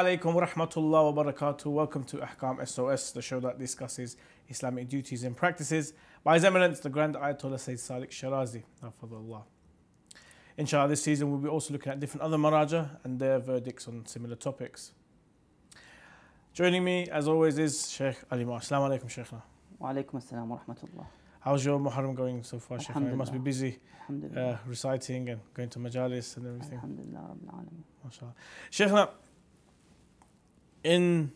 Alaikum rahmatullah wa barakatuh. Welcome to Ahkam SOS, the show that discusses Islamic duties and practices by His Eminence, the Grand Ayatollah Sayyid Sadiq Shirazi. Inshallah, this season we'll be also looking at different other maraja and their verdicts on similar topics. Joining me, as always, is Sheikh Ali Maash. Assalamu alaikum, Sheikhna. Wa alaikum assalam wa rahmatullah. How's your Muharram going so far, Sheikh? You must be busy uh, reciting and going to majalis and everything. Alhamdulillah, Rabbil Sheikhna, in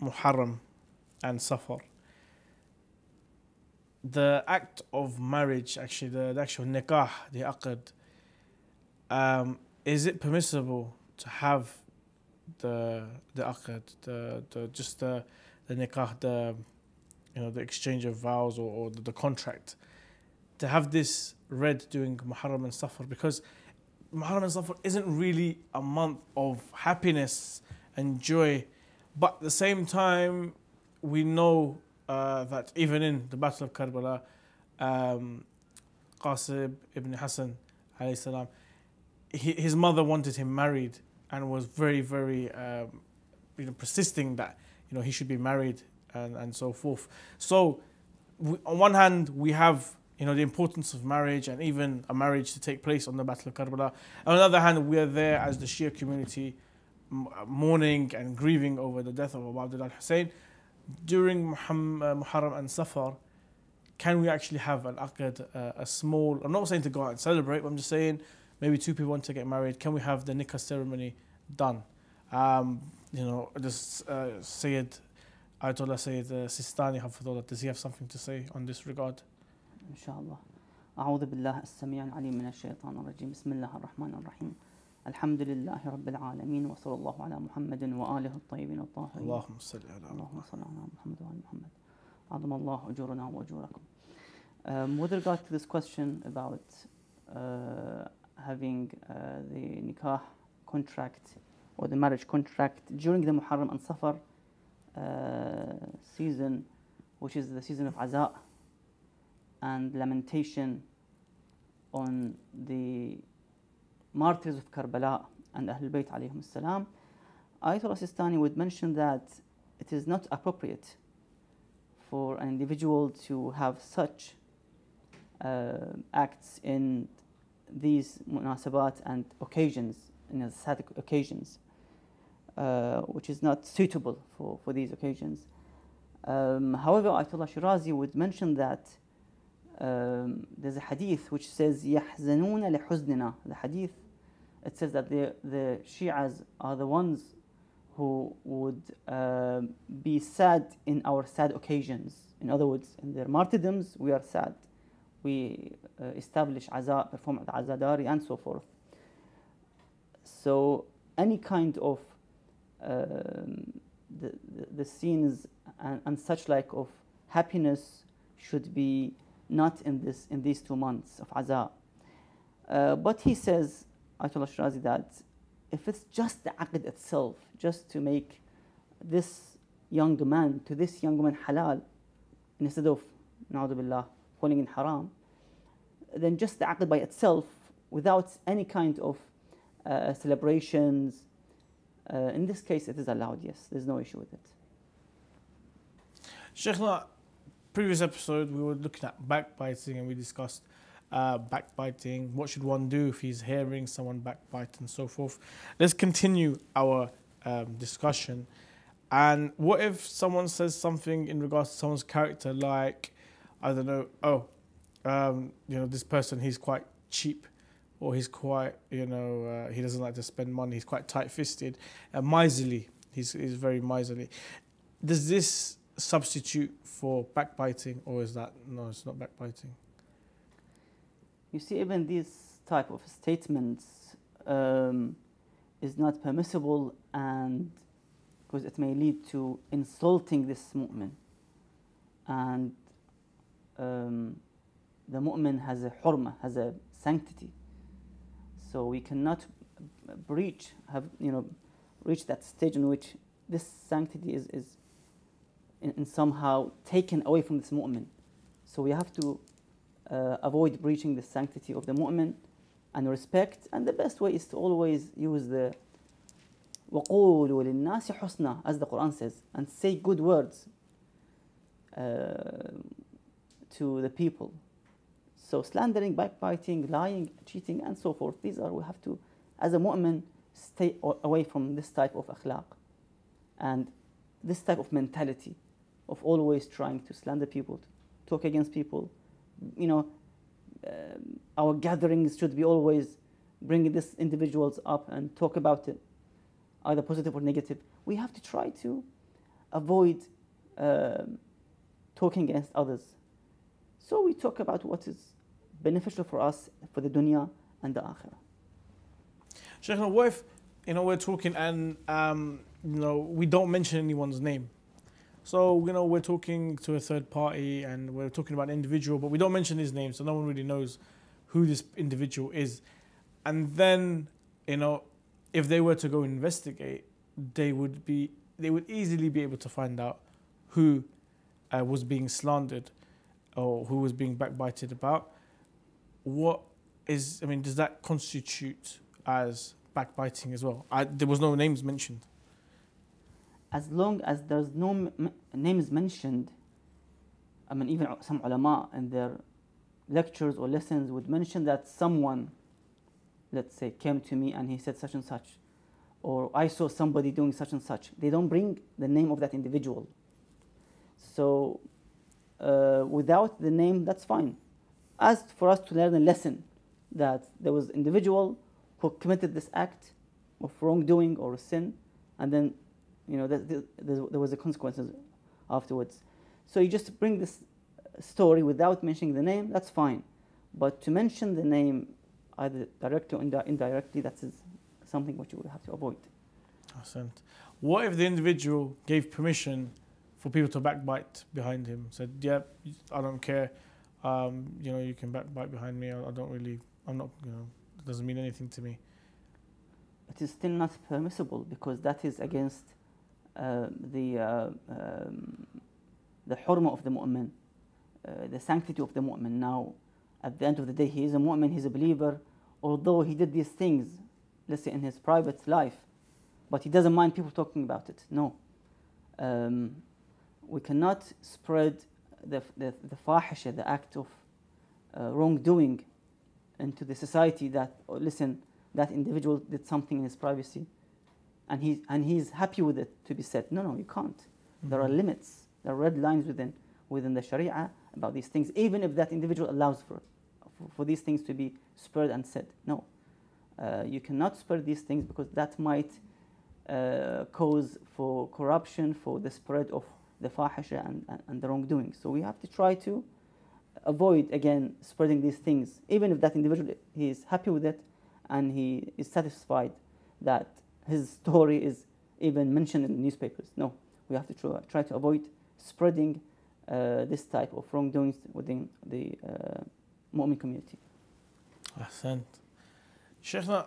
Muharram and Safar, the act of marriage, actually, the, the actual nikah, the aqd, um, is it permissible to have the the aqd, the, the just the the nikah, the you know the exchange of vows or, or the, the contract, to have this read during Muharram and Safar? Because Muharram and Safar isn't really a month of happiness and joy, but at the same time, we know uh, that even in the Battle of Karbala, um, Qasim ibn Hassan, alayhi salam, he, his mother wanted him married and was very, very um, you know, persisting that you know he should be married and, and so forth. So, we, on one hand, we have you know the importance of marriage and even a marriage to take place on the Battle of Karbala. On the other hand, we are there as the Shia community mourning and grieving over the death of Abu Abdullah Hussein. During Muhammad, uh, Muharram and Safar, can we actually have an aqd, uh, a small, I'm not saying to go out and celebrate, but I'm just saying maybe two people want to get married, can we have the nikah ceremony done? Um, you know, this uh, Sayyid, Ayatollah Sayyid uh, Sistani, Hafidullah, does he have something to say on this regard? إن شاء الله أعوذ بالله السميع العليم من الشيطان الرجيم بسم الله الرحمن الرحيم الحمد لله رب العالمين وصلى الله على محمد وآله الطيبين الطاهرين اللهم صل على اللهم صل على محمد وآل محمد عظم الله أجورنا وأجوركم um, With regard to this question about uh, having uh, the nikah contract or the marriage contract during the Muharram and Safar uh, season, which is the season of Aza and lamentation on the martyrs of Karbala and Ahlul Bayt alayhim salam, Ayatollah Sistani would mention that it is not appropriate for an individual to have such uh, acts in these munasabat and occasions, in the sad occasions, uh, which is not suitable for, for these occasions. Um, however, Ayatollah Shirazi would mention that um, there's a hadith which says يحزنون لحزننا. The hadith it says that the the Shias are the ones who would um be sad in our sad occasions. In other words, in their martyrdoms, we are sad. We uh, establish aza, perform azadari, and so forth. So any kind of um, the, the, the scenes and, and such like of happiness should be not in this in these two months of Aza. Uh, but he says, Ayatollah Shirazi, that if it's just the aqd itself, just to make this young man to this young woman halal, instead of na'udhu billah, falling in haram, then just the aqd by itself, without any kind of uh, celebrations, uh, in this case it is allowed, yes, there's no issue with it. Sheikhna, previous episode we were looking at backbiting and we discussed uh, backbiting. What should one do if he's hearing someone backbite and so forth? Let's continue our um, discussion. And what if someone says something in regards to someone's character, like I don't know, oh, um, you know, this person he's quite cheap, or he's quite, you know, uh, he doesn't like to spend money. He's quite tight-fisted, uh, miserly. He's he's very miserly. Does this substitute for backbiting, or is that no? It's not backbiting. You see, even these type of statements um, is not permissible, and because it may lead to insulting this mu'min, and um, the mu'min has a hurma, has a sanctity. So we cannot breach, have you know, reach that stage in which this sanctity is, is in, in somehow taken away from this mu'min. So we have to uh, avoid breaching the sanctity of the mu'min and respect. And the best way is to always use the وَقُولُوا لِلنَّاسِ حُسْنًا as the Quran says, and say good words uh, to the people. So slandering, backbiting, lying, cheating, and so forth. These are we have to, as a mu'min, stay away from this type of akhlaq and this type of mentality of always trying to slander people, to talk against people. You know, um, our gatherings should be always bringing these individuals up and talk about it, either positive or negative. We have to try to avoid um, talking against others. So we talk about what is beneficial for us for the dunya and the akhirah. Shaykhna, what if you know we're talking and um, you know we don't mention anyone's name? So you know we're talking to a third party and we're talking about an individual, but we don't mention his name, so no one really knows who this individual is. And then you know if they were to go investigate, they would be they would easily be able to find out who uh, was being slandered or who was being backbited about. What is I mean, does that constitute as backbiting as well? I, there was no names mentioned. As long as there's no names mentioned, I mean, even some ulama in their lectures or lessons would mention that someone, let's say, came to me and he said such and such, or I saw somebody doing such and such. They don't bring the name of that individual. So, uh, without the name, that's fine. As for us to learn a lesson that there was an individual who committed this act of wrongdoing or sin, and then, you know, there was a consequences afterwards. So you just bring this story without mentioning the name, that's fine. But to mention the name either directly or indirectly, that is something which you would have to avoid. What if the individual gave permission for people to backbite behind him? Said, "Yeah, I don't care. Um, you know, you can backbite behind me. I, I don't really. I'm not. You know, it doesn't mean anything to me." It is still not permissible because that is against uh, the uh, um, the hurma of the mu'min, uh, the sanctity of the mu'min. Now, at the end of the day, he is a mu'min, he's a believer, although he did these things, let's say in his private life, but he doesn't mind people talking about it. No. Um, we cannot spread the, the, the fahisha, the act of uh, wrongdoing, into the society that, oh, listen, that individual did something in his privacy and, he, and he's happy with it to be said. No, no, you can't. Mm-hmm. There are limits, there are red lines within, within the Sharia about these things, even if that individual allows for, for, for these things to be spread and said. No. Uh, you cannot spread these things because that might uh, cause for corruption, for the spread of the fahisha and, and, and the wrongdoing. So we have to try to avoid, again, spreading these things, even if that individual he is happy with it and he is satisfied that his story is even mentioned in the newspapers. No, we have to try, try to avoid spreading uh, this type of wrongdoings within the uh, Mu'min community. Ahsant. Shaykhna,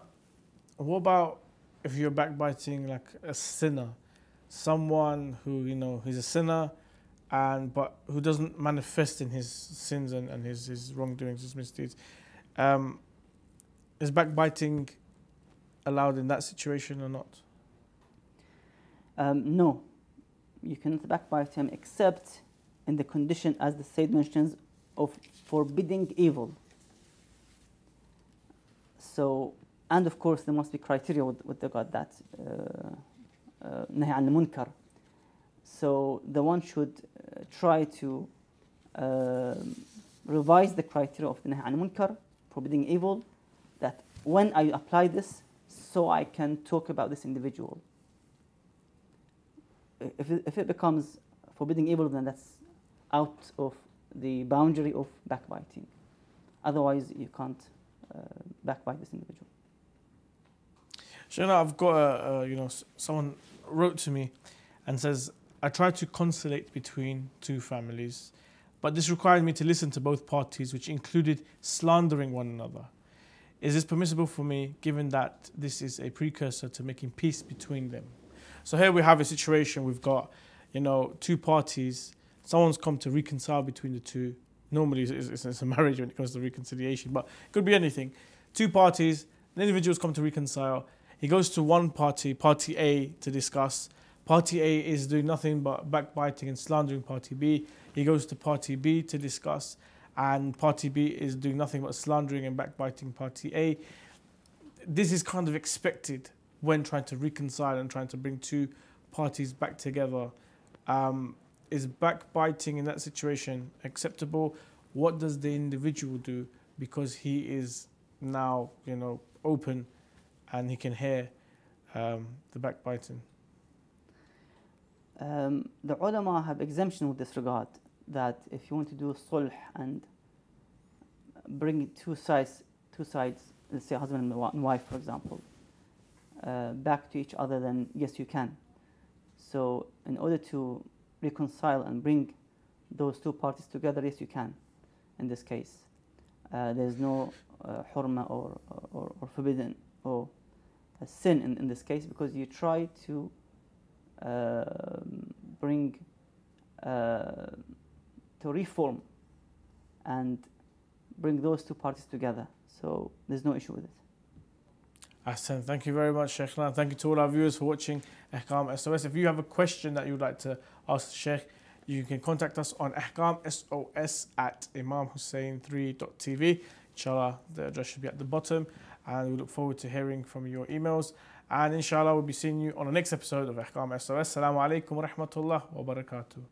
what about if you're backbiting like a sinner, someone who, you know, he's a sinner and but who doesn't manifest in his sins and, and his, his wrongdoings, his misdeeds. Um, is backbiting allowed in that situation or not? Um, no, you cannot backbite him except in the condition, as the Sayyid mentions, of forbidding evil. So, and of course, there must be criteria with, with regard that uh, uh, munkar. So the one should uh, try to uh, revise the criteria of the nahy munkar, forbidding evil, that when I apply this, so I can talk about this individual. If it, if it becomes forbidding evil, then that's out of the boundary of backbiting. Otherwise, you can't uh, backbite this individual. Shaykhna, I've got a, a, you know, someone wrote to me and says, I tried to conciliate between two families, but this required me to listen to both parties, which included slandering one another. is this permissible for me given that this is a precursor to making peace between them? So here we have a situation we've got, you know, two parties, someone's come to reconcile between the two. Normally it's, it's a marriage when it comes to reconciliation, but it could be anything. Two parties, an individual's come to reconcile. He goes to one party, party A, to discuss. Party A is doing nothing but backbiting and slandering party B. He goes to party B to discuss and party B is doing nothing but slandering and backbiting party A. This is kind of expected when trying to reconcile and trying to bring two parties back together. Um, is backbiting in that situation acceptable? What does the individual do because he is now, you know, open and he can hear um, the backbiting? Um, the ulama have exemption with this regard that if you want to do sulh and bring two sides, two sides, let's say husband and wife, for example, uh, back to each other, then yes, you can. So, in order to reconcile and bring those two parties together, yes, you can. In this case, uh, there's no uh, hurma or, or, or forbidden or a sin in, in this case because you try to uh, bring uh, to reform and bring those two parties together. So there's no issue with it. Ahsan, thank you very much, Sheikh. And Thank you to all our viewers for watching Ahkam SOS. If you have a question that you would like to ask Sheikh, you can contact us on Ahkam SOS at imamhussein3.tv. Inshallah, the address should be at the bottom. And we look forward to hearing from your emails. And inshallah, we'll be seeing you on the next episode of Ahkam SOS. Assalamu alaikum wa rahmatullah wa barakatuh.